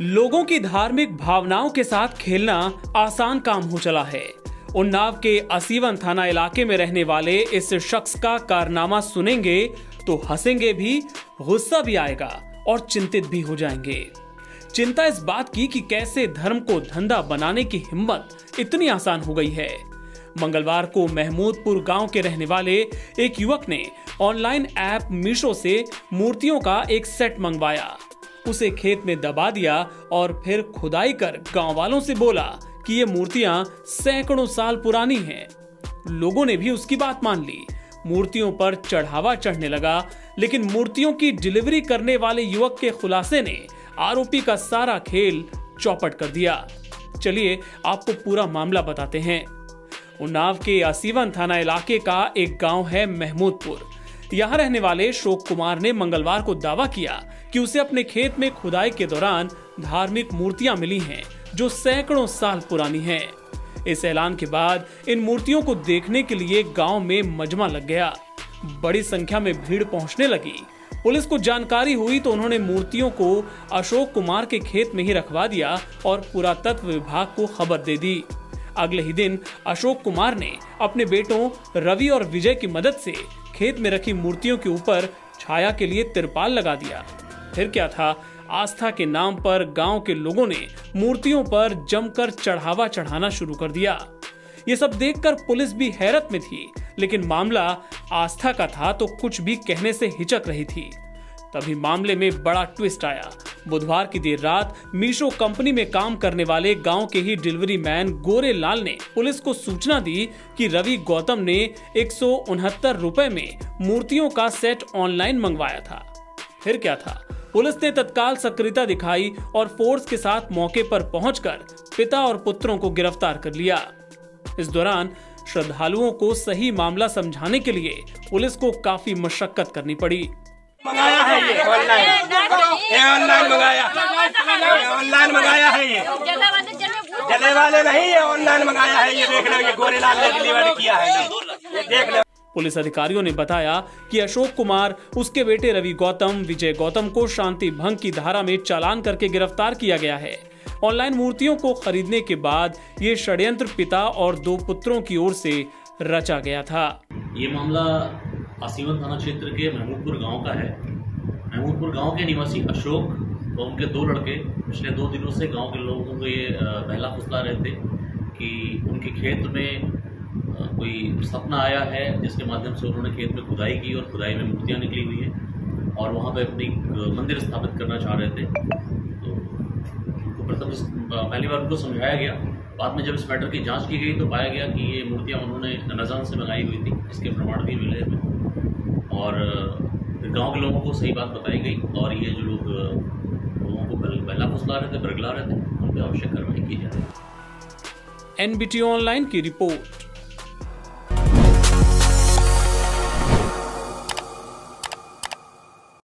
लोगों की धार्मिक भावनाओं के साथ खेलना आसान काम हो चला है। उन्नाव के असीवन थाना इलाके में रहने वाले इस शख्स का कारनामा सुनेंगे तो हंसेंगे भी, गुस्सा भी आएगा और चिंतित भी हो जाएँगे। चिंता इस बात की कि कैसे धर्म को धंधा बनाने की हिम्मत इतनी आसान हो गई है। मंगलवार को महमूदपुर गाँव के रहने वाले एक युवक ने ऑनलाइन ऐप मीशो से मूर्तियों का एक सेट मंगवाया। उसे खेत में दबा दिया और फिर खुदाई कर गाँव वालों से बोला कि ये मूर्तियाँ सैकड़ों साल पुरानी हैं। लोगों ने भी उसकी बात मान ली। मूर्तियों पर चढ़ावा चढ़ने लगा, लेकिन मूर्तियों की डिलीवरी करने वाले युवक के खुलासे ने आरोपी का सारा खेल चौपट कर दिया। चलिए, आपको पूरा मामला बताते हैं। उन्नाव के आसीवन थाना इलाके का एक गाँव है महमूदपुर। यहाँ रहने वाले शोक कुमार ने मंगलवार को दावा किया कि उसे अपने खेत में खुदाई के दौरान धार्मिक मूर्तियाँ मिली हैं, जो सैकड़ों साल पुरानी हैं। इस ऐलान के बाद इन मूर्तियों को देखने के लिए गाँव में मजमा लग गया। बड़ी संख्या में भीड़ पहुँचने लगी। पुलिस को जानकारी हुई तो उन्होंने मूर्तियों को अशोक कुमार के खेत में ही रखवा दिया और पुरातत्व विभाग को खबर दे दी। अगले ही दिन अशोक कुमार ने अपने बेटों रवि और विजय की मदद से खेत में रखी मूर्तियों के ऊपर छाया के लिए तिरपाल लगा दिया। फिर क्या था? आस्था के नाम पर गाँव के लोगों ने मूर्तियों पर जमकर चढ़ावा चढ़ाना शुरू कर दिया। ये सब देखकर पुलिस भी हैरत में थी, लेकिन मामला आस्था का था तो कुछ भी कहने से हिचक रही थी। तभी मामले में बड़ा ट्विस्ट आया। बुधवार की देर रात मीशो कंपनी में काम करने वाले गाँव के ही डिलीवरी मैन गोरे लाल ने पुलिस को सूचना दी कि रवि गौतम ने एक रुपए में मूर्तियों का सेट ऑनलाइन मंगवाया था। फिर क्या था? पुलिस ने तत्काल सक्रियता दिखाई और फोर्स के साथ मौके पर पहुंचकर पिता और पुत्रों को गिरफ़्तार कर लिया। इस दौरान श्रद्धालुओं को सही मामला समझाने के लिए पुलिस को काफ़ी मशक्कत करनी पड़ी। मंगाया है ये। ऑनलाइन। ये ऑनलाइन मंगाया। ये ऑनलाइन मंगाया है ये। जले वाले नहीं ये ऑनलाइन मंगाया है ये। देख लो ये गोरेलाल ने डिलीवर किया है। ये देख लो पुलिस अधिकारियों ने बताया कि अशोक कुमार उसके बेटे रवि गौतम विजय गौतम को शांति भंग की धारा में चालान करके गिरफ़्तार किया गया है। ऑनलाइन मूर्तियों को खरीदने के बाद ये षड्यंत्र पिता और दो पुत्रों की ओर से रचा गया था। ये मामला आसीवन थाना क्षेत्र के महमूदपुर गाँव का है। महमूदपुर गाँव के निवासी अशोक व उनके दो लड़के, पिछले दो दिनों से गाँव के लोगों को ये पहला फुसला रहे थे कि उनके खेत में कोई सपना आया है जिसके माध्यम से उन्होंने खेत में खुदाई की और खुदाई में मूर्तियाँ निकली हुई हैं और वहाँ पर अपनी मंदिर स्थापित करना चाह रहे थे। तो उनको प्रथम पहली बार उनको समझाया गया। बाद में जब इस मैटर की जाँच की गई तो पाया गया कि ये मूर्तियाँ उन्होंने नजान से मंगाई हुई थी, इसके प्रमाण भी मिले हमें और गाँव के लोगों को सही बात बताई गई और ये जो लोग लोगों को बहला फुसला रहे थे, बरगला रहे थे, उन पर आवश्यक कार्रवाई की जा रही है। एनबीटी ऑनलाइन की रिपोर्ट।